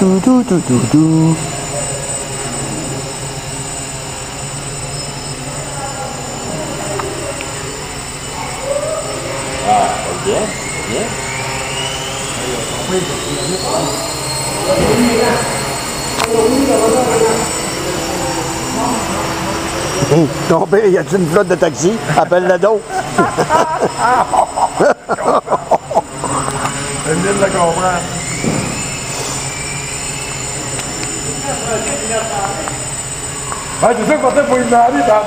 tout, tout, tout. Ah, bien, bien. Hey, ton père, y a-tu une flotte de taxi? Appelle-le donc. Je viens de le comprendre. Vai dizer que eu tenho vulnerabilidade.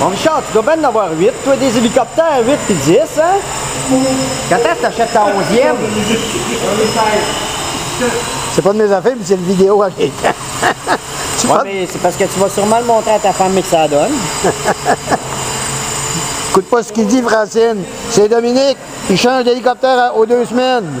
Bon, Richard, tu dois bien en avoir 8. Toi, des hélicoptères, 8 et 10, hein? Quand est-ce que t'achètes ta 11e? C'est pas de mes affaires, mais c'est une vidéo avec. ouais, mais c'est parce que tu vas sûrement le montrer à ta femme mais que ça donne. Écoute pas ce qu'il dit, Francine. C'est Dominique. Il change d'hélicoptère aux deux semaines.